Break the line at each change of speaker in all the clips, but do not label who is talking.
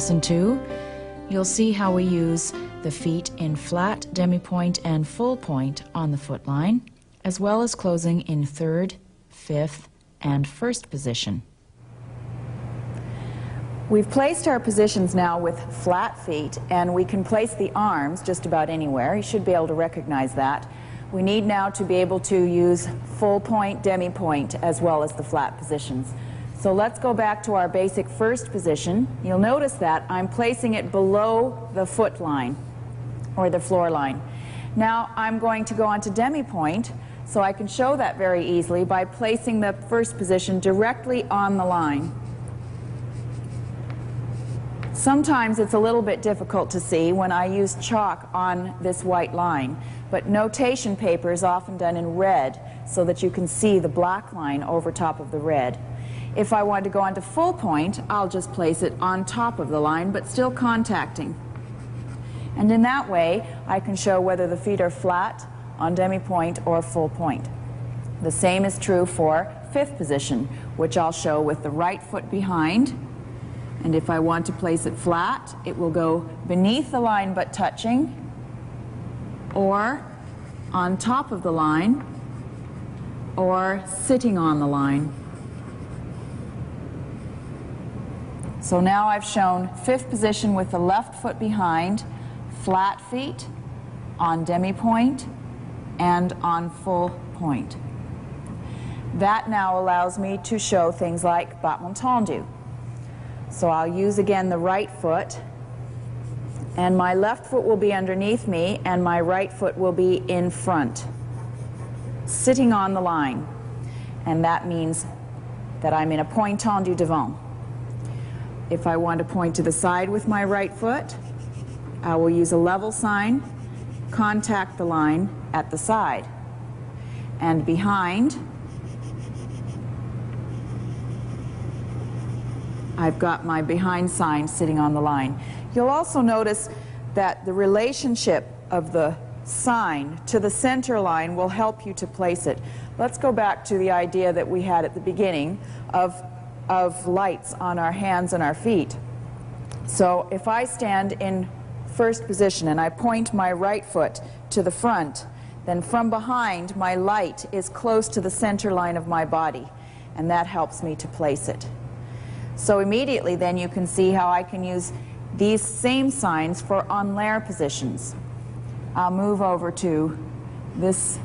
Lesson 2, you'll see how we use the feet in flat, demi-point, and full point on the foot line, as well as closing in third, fifth, and first position.
We've placed our positions now with flat feet, and we can place the arms just about anywhere. You should be able to recognize that. We need now to be able to use full point, demi point, as well as the flat positions. So let's go back to our basic first position. You'll notice that I'm placing it below the foot line or the floor line. Now I'm going to go on to demi point, so I can show that very easily by placing the first position directly on the line. Sometimes it's a little bit difficult to see when I use chalk on this white line, but notation paper is often done in red so that you can see the black line over top of the red. If I want to go on to full point, I'll just place it on top of the line, but still contacting. And in that way, I can show whether the feet are flat, on demi-point, or full point. The same is true for fifth position, which I'll show with the right foot behind, and if I want to place it flat, it will go beneath the line but touching, or on top of the line, or sitting on the line. So now I've shown fifth position with the left foot behind, flat feet, on demi-point, and on full point. That now allows me to show things like battement tendu. So I'll use again the right foot and my left foot will be underneath me and my right foot will be in front, sitting on the line. And that means that I'm in a point tendu devant. If I want to point to the side with my right foot, I will use a level sign, contact the line at the side. And behind, I've got my behind sign sitting on the line. You'll also notice that the relationship of the sign to the center line will help you to place it. Let's go back to the idea that we had at the beginning of, of lights on our hands and our feet. So if I stand in first position and I point my right foot to the front, then from behind my light is close to the center line of my body and that helps me to place it. So immediately then you can see how I can use these same signs for en l'air positions. I'll move over to this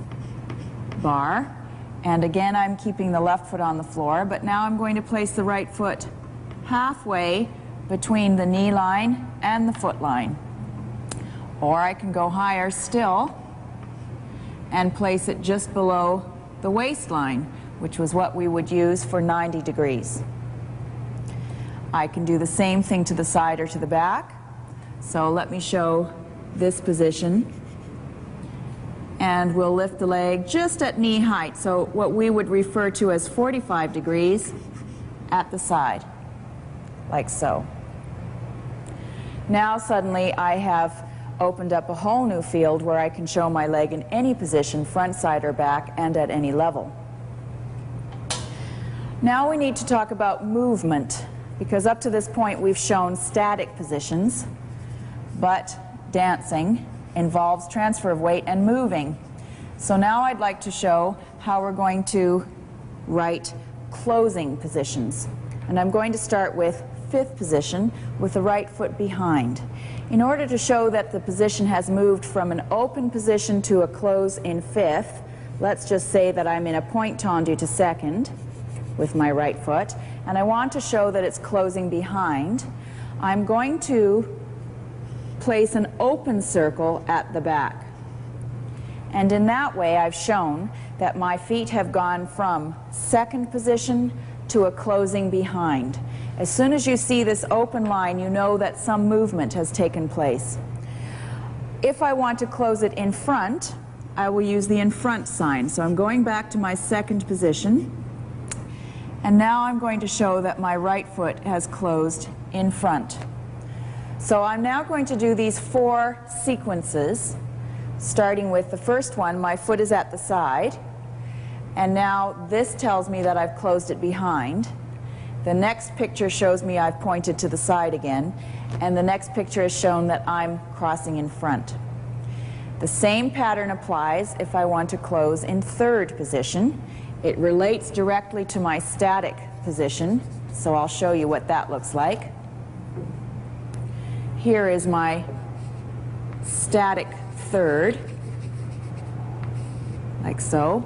bar and again I'm keeping the left foot on the floor but now I'm going to place the right foot halfway between the knee line and the foot line. Or I can go higher still and place it just below the waistline, which was what we would use for 90 degrees. I can do the same thing to the side or to the back. So let me show this position. And we'll lift the leg just at knee height, so what we would refer to as 45 degrees at the side, like so. Now suddenly I have opened up a whole new field where I can show my leg in any position, front, side, or back, and at any level. Now we need to talk about movement because up to this point we've shown static positions, but dancing involves transfer of weight and moving. So now I'd like to show how we're going to write closing positions. And I'm going to start with fifth position with the right foot behind. In order to show that the position has moved from an open position to a close in fifth, let's just say that I'm in a point tendu to second with my right foot, and I want to show that it's closing behind, I'm going to place an open circle at the back. And in that way, I've shown that my feet have gone from second position to a closing behind. As soon as you see this open line, you know that some movement has taken place. If I want to close it in front, I will use the in front sign. So I'm going back to my second position. And now I'm going to show that my right foot has closed in front. So I'm now going to do these four sequences, starting with the first one, my foot is at the side. And now this tells me that I've closed it behind. The next picture shows me I've pointed to the side again, and the next picture has shown that I'm crossing in front. The same pattern applies if I want to close in third position. It relates directly to my static position, so I'll show you what that looks like. Here is my static third, like so.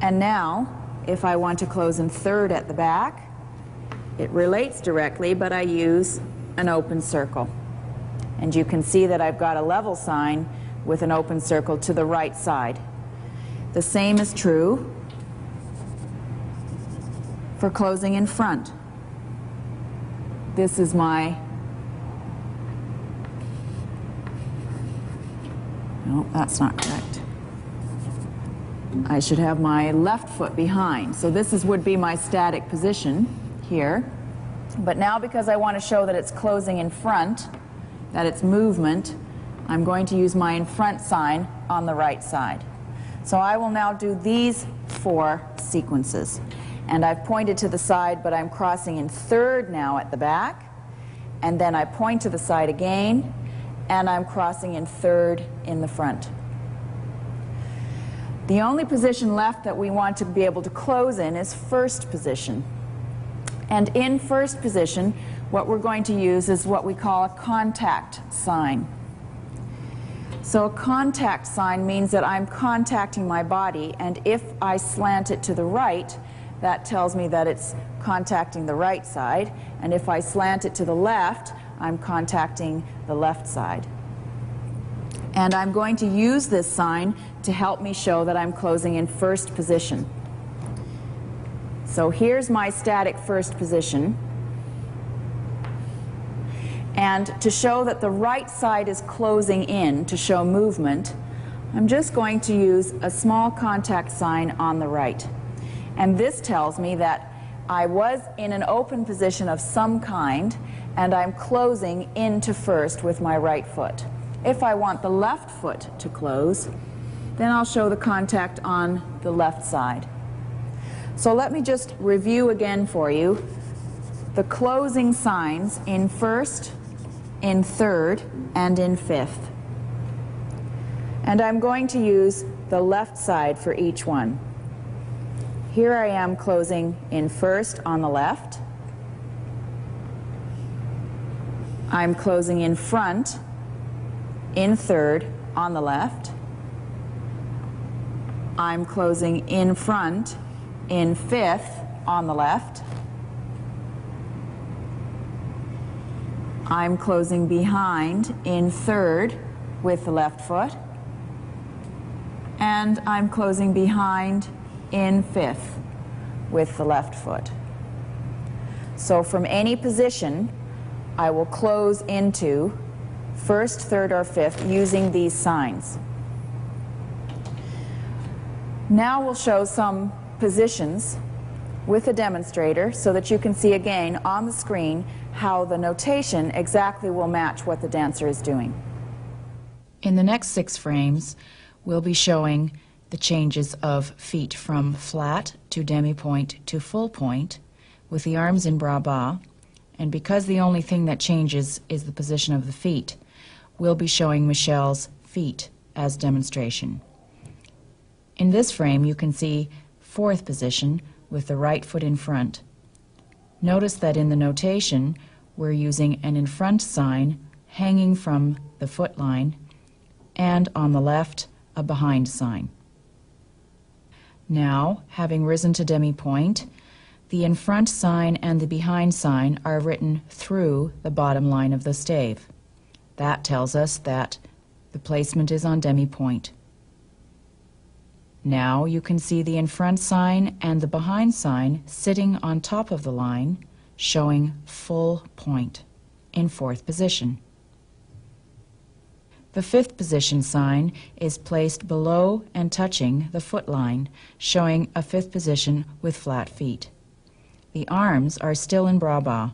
And now, if I want to close in third at the back, it relates directly, but I use an open circle. And you can see that I've got a level sign with an open circle to the right side. The same is true for closing in front. This is my No, that's not correct. I should have my left foot behind. So this is, would be my static position here. But now because I want to show that it's closing in front, that it's movement, I'm going to use my in front sign on the right side. So I will now do these four sequences. And I've pointed to the side, but I'm crossing in third now at the back. And then I point to the side again, and I'm crossing in third in the front. The only position left that we want to be able to close in is first position. And in first position, what we're going to use is what we call a contact sign. So a contact sign means that I'm contacting my body, and if I slant it to the right, that tells me that it's contacting the right side, and if I slant it to the left, I'm contacting the left side. And I'm going to use this sign to help me show that I'm closing in first position. So here's my static first position. And to show that the right side is closing in, to show movement, I'm just going to use a small contact sign on the right. And this tells me that I was in an open position of some kind, and I'm closing into first with my right foot. If I want the left foot to close, then I'll show the contact on the left side. So let me just review again for you the closing signs in first, in third, and in fifth. And I'm going to use the left side for each one. Here I am closing in first on the left. I'm closing in front, in third on the left. I'm closing in front in fifth on the left. I'm closing behind in third with the left foot. And I'm closing behind in fifth with the left foot. So from any position, I will close into first, third, or fifth using these signs. Now we'll show some positions with a demonstrator so that you can see again on the screen how the notation exactly will match what the dancer is doing.
In the next six frames, we'll be showing the changes of feet from flat to demi-point to full point with the arms in bras bas, and because the only thing that changes is the position of the feet, we'll be showing Michelle's feet as demonstration. In this frame, you can see fourth position with the right foot in front. Notice that in the notation, we're using an in front sign hanging from the foot line, and on the left, a behind sign. Now, having risen to demi-pointe, the in front sign and the behind sign are written through the bottom line of the stave. That tells us that the placement is on demi-point. Now you can see the in front sign and the behind sign sitting on top of the line, showing full point in fourth position. The fifth position sign is placed below and touching the foot line, showing a fifth position with flat feet. The arms are still in bras bas.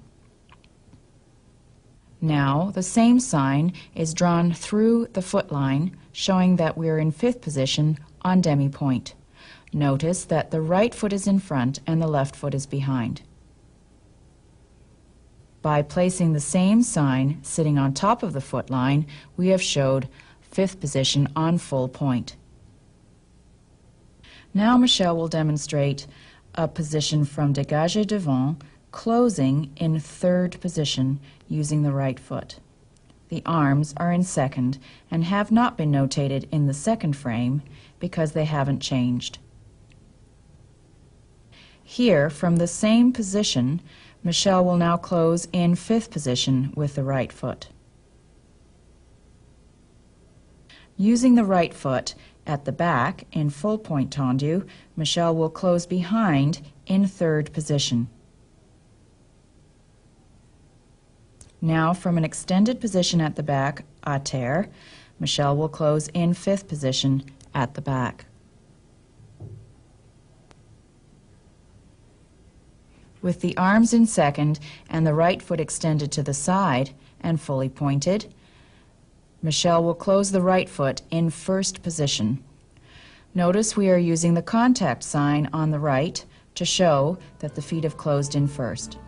Now the same sign is drawn through the foot line, showing that we're in fifth position on demi-point. Notice that the right foot is in front and the left foot is behind. By placing the same sign sitting on top of the foot line, we have showed fifth position on full point. Now Michelle will demonstrate a position from dégagé devant, closing in third position using the right foot. The arms are in second and have not been notated in the second frame because they haven't changed. Here, from the same position, Michelle will now close in fifth position with the right foot. Using the right foot at the back in full point tendu, Michelle will close behind in third position. Now, from an extended position at the back, à terre, Michelle will close in fifth position at the back. With the arms in second and the right foot extended to the side and fully pointed, Michelle will close the right foot in first position. Notice we are using the contact sign on the right to show that the feet have closed in first.